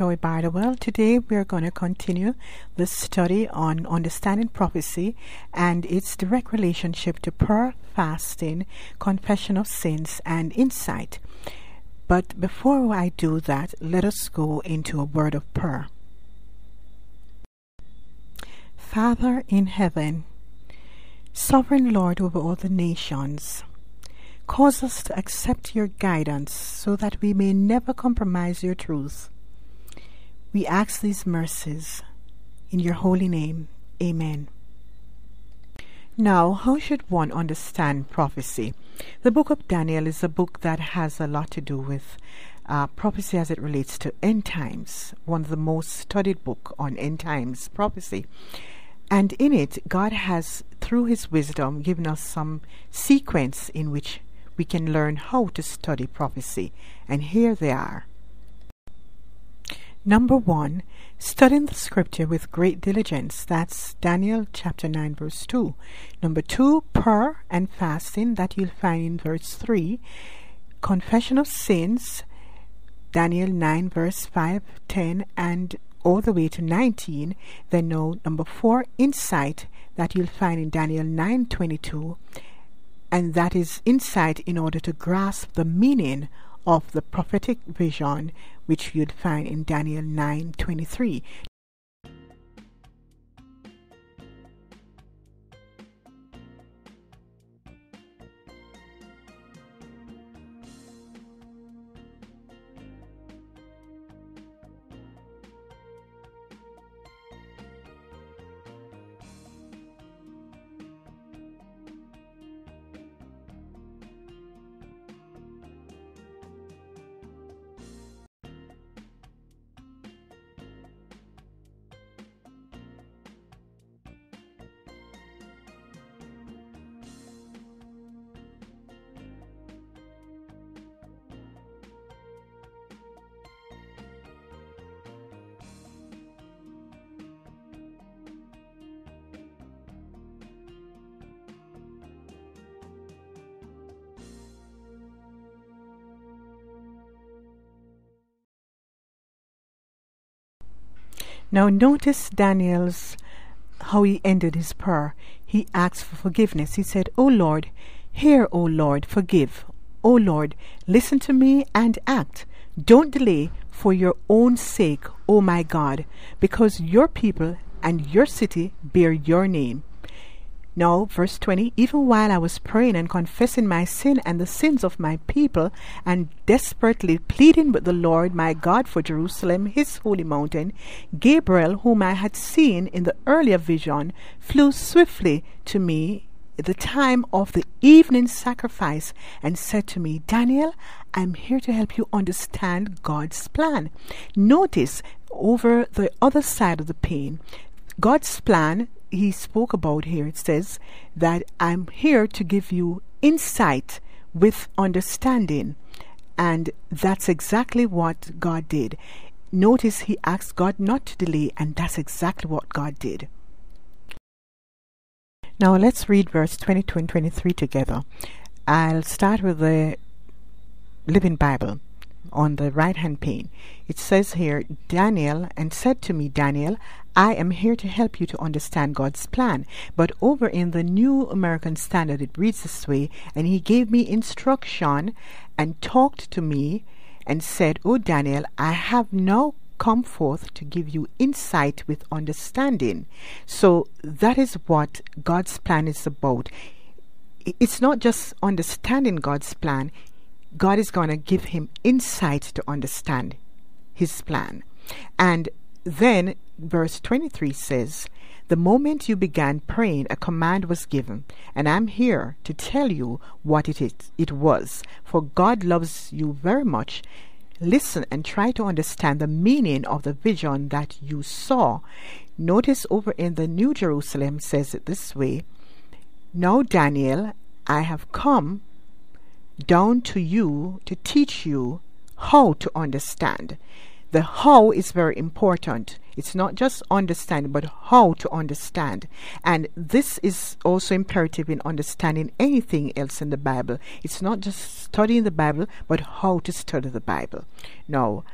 Joy Bardowell. Today we are going to continue the study on understanding prophecy and its direct relationship to prayer, fasting, confession of sins, and insight. But before I do that, let us go into a word of prayer. Father in heaven, sovereign Lord over all the nations, Cause us to accept your guidance so that we may never compromise your truth. We ask these mercies in your holy name. Amen. Now, how should one understand prophecy? The book of Daniel is a book that has a lot to do with uh, prophecy as it relates to end times, one of the most studied book on end times prophecy. And in it, God has, through His wisdom, given us some sequence in which we can learn how to study prophecy. And here they are. Number one, studying the scripture with great diligence. That's Daniel chapter 9, verse 2. Number two, prayer and fasting. That you'll find in verse 3. Confession of sins. Daniel 9, verse 5, 10, and all the way to 19. Then no, number four, insight. That you'll find in Daniel 9, 22 and that is insight in order to grasp the meaning of the prophetic vision which you'd find in Daniel 9:23 Now notice Daniel's how he ended his prayer. He asked for forgiveness. He said, O Lord, hear, O Lord, forgive. O Lord, listen to me and act. Don't delay for your own sake, O my God, because your people and your city bear your name. Now, verse 20 Even while I was praying and confessing my sin and the sins of my people, and desperately pleading with the Lord my God for Jerusalem, his holy mountain, Gabriel, whom I had seen in the earlier vision, flew swiftly to me at the time of the evening sacrifice and said to me, Daniel, I'm here to help you understand God's plan. Notice over the other side of the pane, God's plan he spoke about here. It says that I'm here to give you insight with understanding. And that's exactly what God did. Notice he asked God not to delay, and that's exactly what God did. Now let's read verse 22 and 23 together. I'll start with the Living Bible on the right hand pane. It says here, Daniel, and said to me, Daniel, I am here to help you to understand God's plan. But over in the New American Standard, it reads this way And he gave me instruction and talked to me and said, O Daniel, I have now come forth to give you insight with understanding. So that is what God's plan is about. It's not just understanding God's plan, God is going to give him insight to understand his plan. And then verse 23 says, The moment you began praying, a command was given, and I'm here to tell you what it is. It was, for God loves you very much. Listen and try to understand the meaning of the vision that you saw. Notice over in the New Jerusalem says it this way Now, Daniel, I have come down to you to teach you how to understand. The how is very important. It's not just understand, but how to understand. And this is also imperative in understanding anything else in the Bible. It's not just studying the Bible, but how to study the Bible. Now,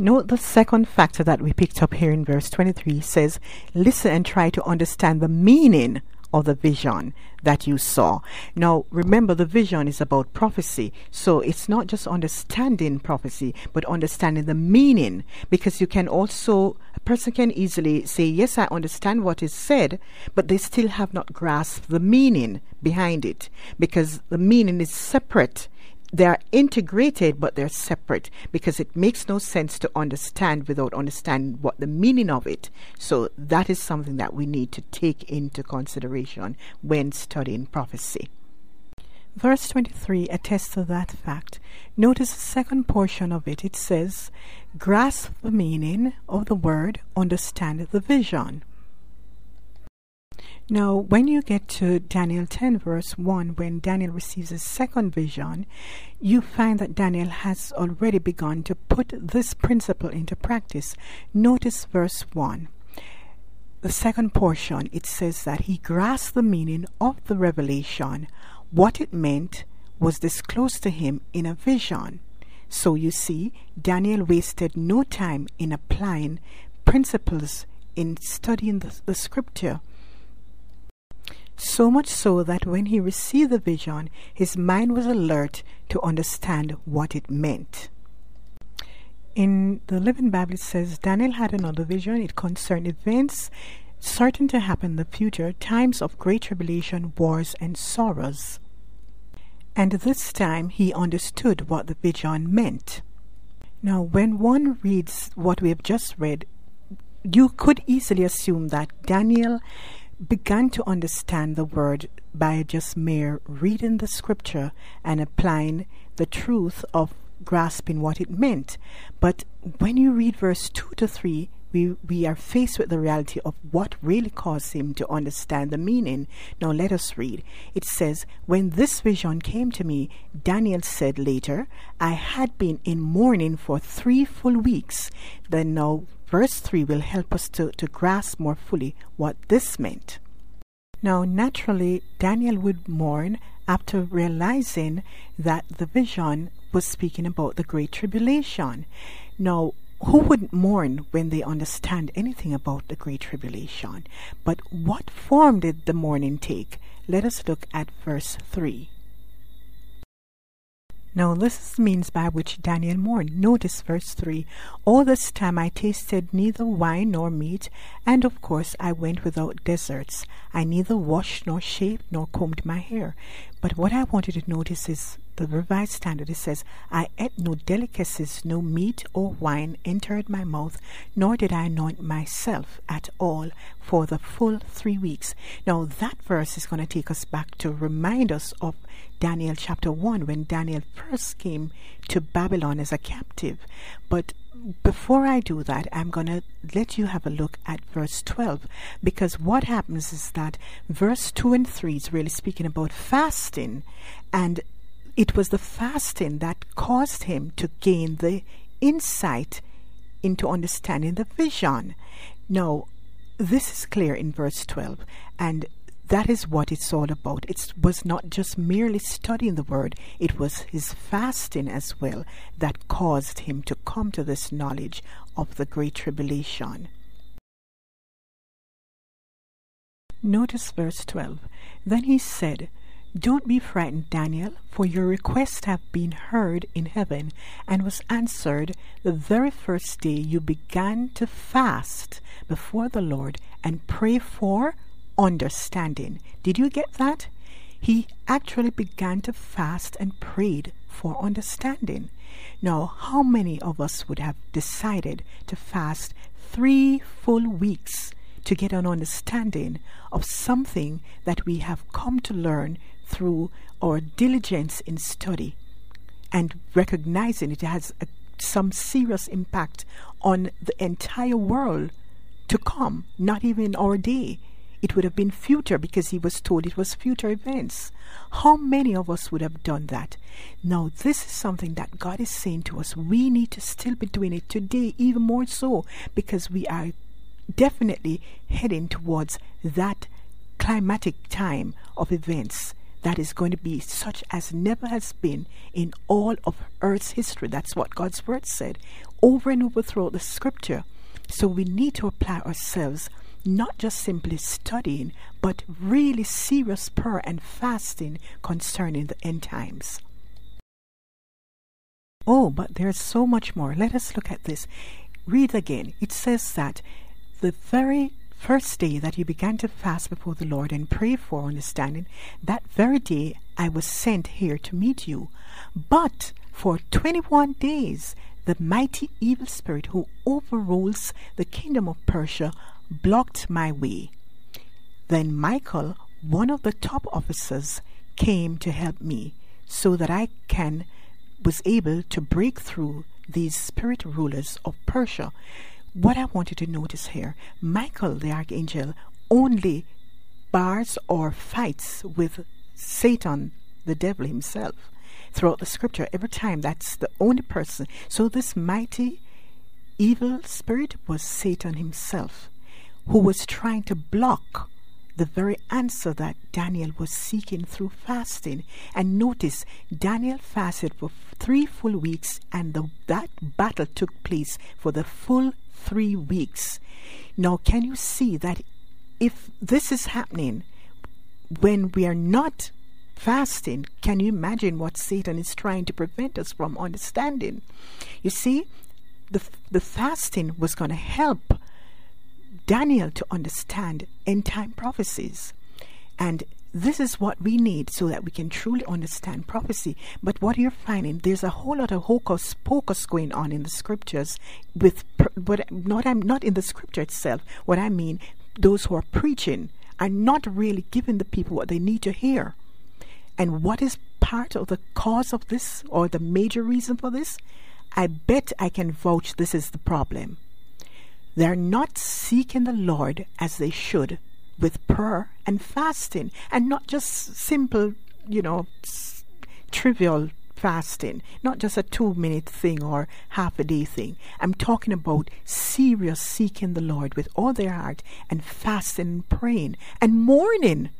Note the second factor that we picked up here in verse 23 says, Listen and try to understand the meaning of the vision that you saw. Now, remember, the vision is about prophecy. So it's not just understanding prophecy, but understanding the meaning. Because you can also, a person can easily say, Yes, I understand what is said, but they still have not grasped the meaning behind it. Because the meaning is separate they are integrated but they're separate because it makes no sense to understand without understanding what the meaning of it. So that is something that we need to take into consideration when studying prophecy. Verse 23 attests to that fact. Notice the second portion of it. It says grasp the meaning of the word understand the vision now, when you get to Daniel 10, verse 1, when Daniel receives his second vision, you find that Daniel has already begun to put this principle into practice. Notice verse 1. The second portion, it says that he grasped the meaning of the revelation. What it meant was disclosed to him in a vision. So you see, Daniel wasted no time in applying principles in studying the, the scripture so much so that when he received the vision, his mind was alert to understand what it meant. In the Living Bible, it says Daniel had another vision. It concerned events certain to happen in the future, times of great tribulation, wars, and sorrows. And this time he understood what the vision meant. Now, when one reads what we have just read, you could easily assume that Daniel began to understand the word by just mere reading the scripture and applying the truth of grasping what it meant. But when you read verse 2 to 3, we, we are faced with the reality of what really caused him to understand the meaning. Now let us read. It says, When this vision came to me, Daniel said later, I had been in mourning for three full weeks. Then now verse 3 will help us to, to grasp more fully what this meant. Now, naturally, Daniel would mourn after realizing that the vision was speaking about the Great Tribulation. Now, who wouldn't mourn when they understand anything about the Great Tribulation? But what form did the mourning take? Let us look at verse 3. Now, this is means by which Daniel mourned. Notice verse 3 All this time I tasted neither wine nor meat, and of course I went without desserts. I neither washed nor shaved nor combed my hair. But what I want you to notice is the Revised Standard, it says, I ate no delicacies, no meat or wine entered my mouth, nor did I anoint myself at all for the full three weeks. Now, that verse is going to take us back to remind us of Daniel chapter 1 when Daniel first came to Babylon as a captive. But before I do that, I'm going to let you have a look at verse 12 because what happens is that verse 2 and 3 is really speaking about fasting and it was the fasting that caused him to gain the insight into understanding the vision. Now, this is clear in verse 12, and that is what it's all about. It was not just merely studying the word, it was his fasting as well that caused him to come to this knowledge of the Great Tribulation. Notice verse 12. Then he said, don't be frightened, Daniel, for your requests have been heard in heaven and was answered the very first day you began to fast before the Lord and pray for understanding. Did you get that? He actually began to fast and prayed for understanding. Now, how many of us would have decided to fast three full weeks to get an understanding of something that we have come to learn through our diligence in study and recognizing it has a, some serious impact on the entire world to come, not even our day. It would have been future because he was told it was future events. How many of us would have done that? Now, this is something that God is saying to us. We need to still be doing it today, even more so, because we are definitely heading towards that climatic time of events that is going to be such as never has been in all of earth's history. That's what God's word said over and over throughout the scripture. So we need to apply ourselves, not just simply studying, but really serious prayer and fasting concerning the end times. Oh, but there's so much more. Let us look at this. Read again. It says that the very first day that you began to fast before the Lord and pray for understanding, that very day I was sent here to meet you. But for 21 days, the mighty evil spirit who overrules the kingdom of Persia blocked my way. Then Michael, one of the top officers, came to help me so that I can was able to break through these spirit rulers of Persia what I want you to notice here Michael the archangel only bars or fights with Satan, the devil himself, throughout the scripture. Every time, that's the only person. So, this mighty evil spirit was Satan himself, who was trying to block the very answer that Daniel was seeking through fasting. And notice, Daniel fasted for three full weeks, and the, that battle took place for the full three weeks. Now, can you see that if this is happening when we are not fasting, can you imagine what Satan is trying to prevent us from understanding? You see, the, the fasting was going to help Daniel to understand end time prophecies. And this is what we need so that we can truly understand prophecy. But what you're finding, there's a whole lot of hocus pocus going on in the scriptures with, but not, I'm not in the scripture itself. What I mean, those who are preaching are not really giving the people what they need to hear. And what is part of the cause of this or the major reason for this? I bet I can vouch this is the problem. They're not seeking the Lord as they should with prayer and fasting and not just simple, you know, s- trivial fasting, not just a two minute thing or half a day thing. I'm talking about serious seeking the Lord with all their heart and fasting and praying and mourning.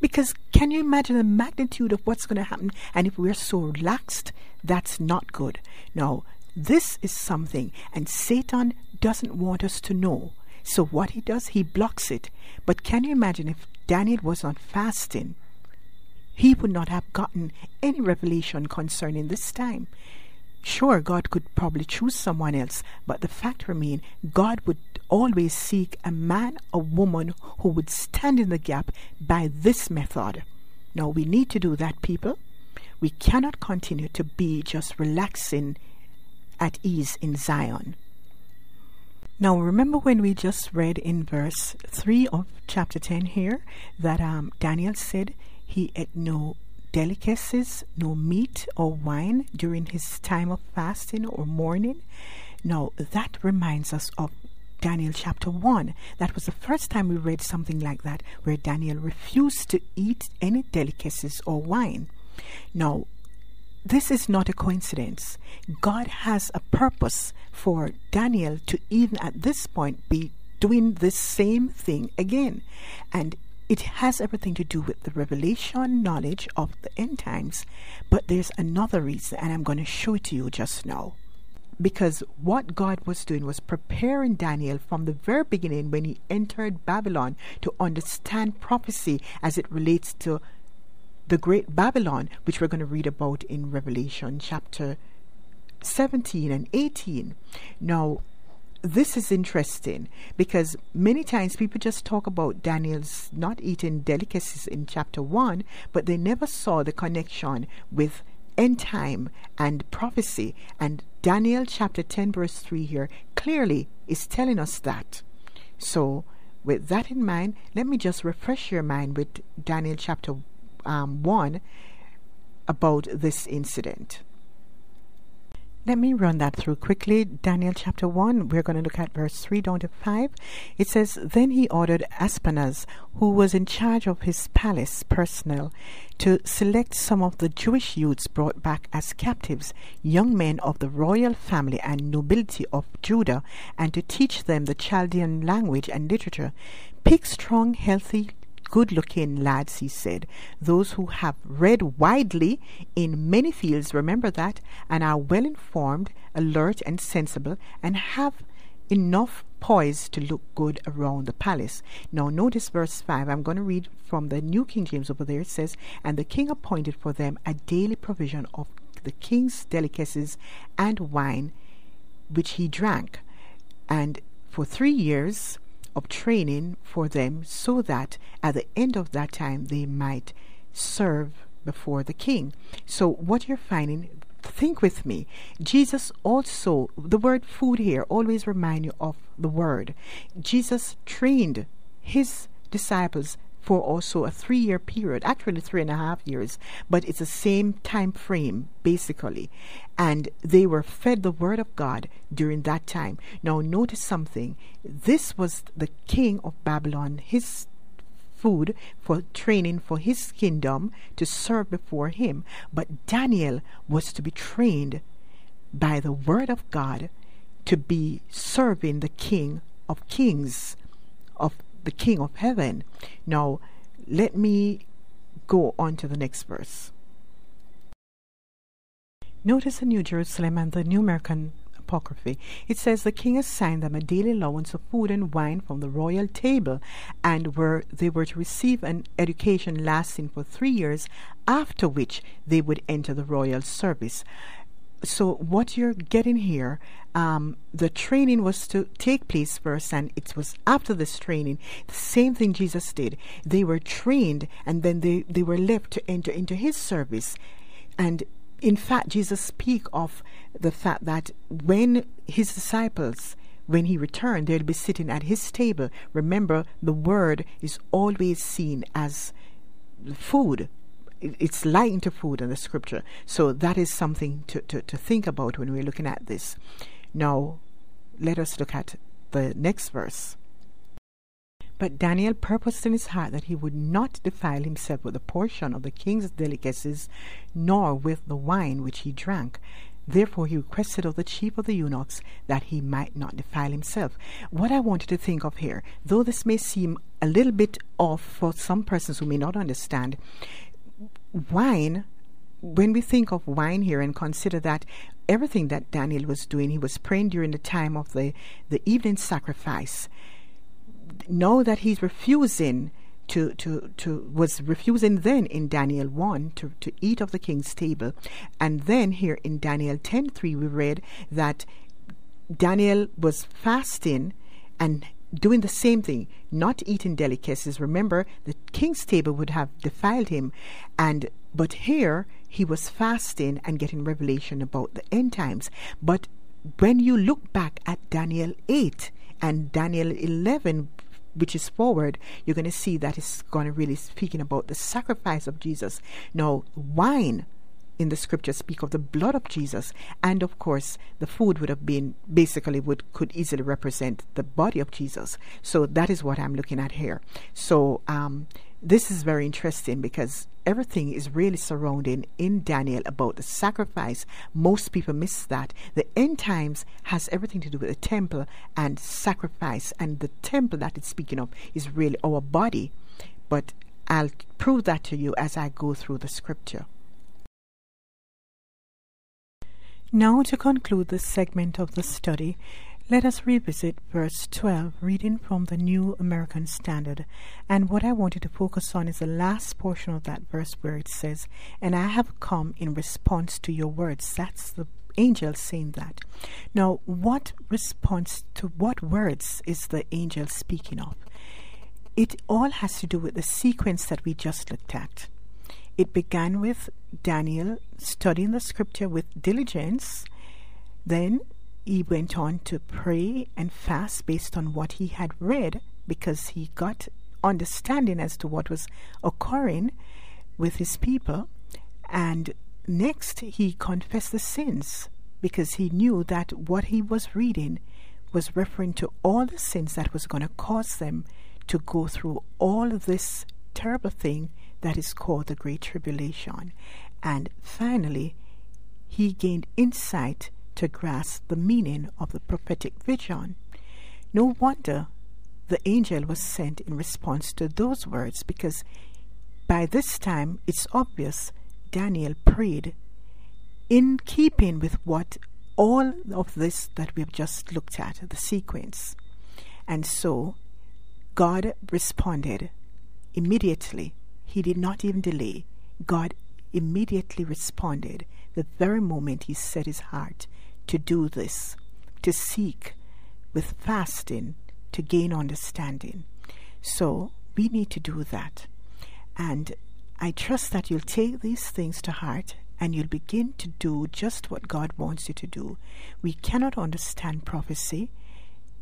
Because can you imagine the magnitude of what's going to happen? And if we're so relaxed, that's not good. Now, this is something, and Satan doesn't want us to know. So what he does, he blocks it. But can you imagine if Daniel was on fasting? He would not have gotten any revelation concerning this time. Sure, God could probably choose someone else, but the fact remains God would always seek a man or woman who would stand in the gap by this method. Now, we need to do that, people. We cannot continue to be just relaxing at ease in Zion. Now, remember when we just read in verse 3 of chapter 10 here that um, Daniel said he ate no delicacies, no meat or wine during his time of fasting or mourning? Now, that reminds us of Daniel chapter 1. That was the first time we read something like that, where Daniel refused to eat any delicacies or wine. Now, this is not a coincidence. God has a purpose for Daniel to even at this point be doing the same thing again. And it has everything to do with the revelation knowledge of the end times. But there's another reason, and I'm going to show it to you just now. Because what God was doing was preparing Daniel from the very beginning when he entered Babylon to understand prophecy as it relates to the great Babylon, which we're going to read about in Revelation chapter 17 and 18. Now, this is interesting because many times people just talk about Daniel's not eating delicacies in chapter 1, but they never saw the connection with end time and prophecy. And Daniel chapter 10, verse 3 here clearly is telling us that. So, with that in mind, let me just refresh your mind with Daniel chapter um, 1 about this incident. Let me run that through quickly. Daniel chapter 1, we're going to look at verse 3 down to 5. It says, Then he ordered Ashpenaz, who was in charge of his palace personnel, to select some of the Jewish youths brought back as captives, young men of the royal family and nobility of Judah, and to teach them the Chaldean language and literature. Pick strong, healthy good looking lads, he said, those who have read widely in many fields, remember that, and are well informed, alert, and sensible, and have enough poise to look good around the palace. Now, notice verse 5. I'm going to read from the New King James over there. It says, And the king appointed for them a daily provision of the king's delicacies and wine, which he drank, and for three years of training for them, so that at the end of that time they might serve before the king. So, what you're finding think with me. Jesus also, the word food here always remind you of the word. Jesus trained his disciples for also a three year period, actually three and a half years, but it's the same time frame basically. And they were fed the word of God during that time. Now notice something. This was the king of Babylon, his food for training for his kingdom to serve before him. But Daniel was to be trained by the word of God to be serving the King of Kings, of the King of Heaven. Now, let me go on to the next verse. Notice the New Jerusalem and the New American Apocryphy, it says the king assigned them a daily allowance of food and wine from the royal table, and were they were to receive an education lasting for three years, after which they would enter the royal service. So what you're getting here, um, the training was to take place first, and it was after this training, the same thing Jesus did. They were trained, and then they, they were left to enter into His service, and in fact, Jesus speak of the fact that when his disciples, when he returned, they'll be sitting at his table. Remember, the word is always seen as food. It's likened to food in the scripture. So that is something to, to, to think about when we're looking at this. Now, let us look at the next verse. But Daniel purposed in his heart that he would not defile himself with a portion of the king's delicacies, nor with the wine which he drank. Therefore he requested of the chief of the eunuchs that he might not defile himself. What I wanted to think of here, though this may seem a little bit off for some persons who may not understand, wine when we think of wine here and consider that everything that Daniel was doing, he was praying during the time of the, the evening sacrifice know that he's refusing to, to, to was refusing then in Daniel 1 to, to eat of the king's table. And then here in Daniel 10.3 we read that Daniel was fasting and doing the same thing, not eating delicacies. Remember, the king's table would have defiled him, and but here he was fasting and getting revelation about the end times. But when you look back at Daniel 8 and Daniel 11, which is forward, you're going to see that it's going to really speaking about the sacrifice of Jesus. Now, wine in the scripture speak of the blood of Jesus, and of course, the food would have been basically would could easily represent the body of Jesus. So that is what I'm looking at here. So um, this is very interesting because everything is really surrounding in Daniel about the sacrifice. Most people miss that. The end times has everything to do with the temple and sacrifice, and the temple that it's speaking of is really our body. But I'll prove that to you as I go through the scripture. Now, to conclude this segment of the study, let us revisit verse 12, reading from the New American Standard. And what I wanted to focus on is the last portion of that verse where it says, And I have come in response to your words. That's the angel saying that. Now, what response to what words is the angel speaking of? It all has to do with the sequence that we just looked at. It began with Daniel studying the scripture with diligence. Then he went on to pray and fast based on what he had read because he got understanding as to what was occurring with his people. And next, he confessed the sins because he knew that what he was reading was referring to all the sins that was going to cause them to go through all of this terrible thing that is called the Great Tribulation. And finally, he gained insight to grasp the meaning of the prophetic vision. No wonder the angel was sent in response to those words because by this time it's obvious Daniel prayed in keeping with what all of this that we've just looked at, the sequence. And so God responded immediately. He did not even delay. God immediately responded the very moment he set his heart to do this, to seek with fasting to gain understanding. So we need to do that. And I trust that you'll take these things to heart and you'll begin to do just what God wants you to do. We cannot understand prophecy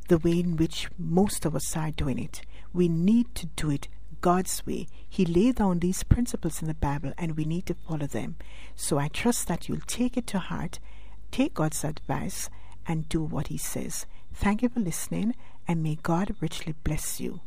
the way in which most of us are doing it. We need to do it God's way. He laid down these principles in the Bible and we need to follow them. So I trust that you'll take it to heart, take God's advice, and do what He says. Thank you for listening, and may God richly bless you.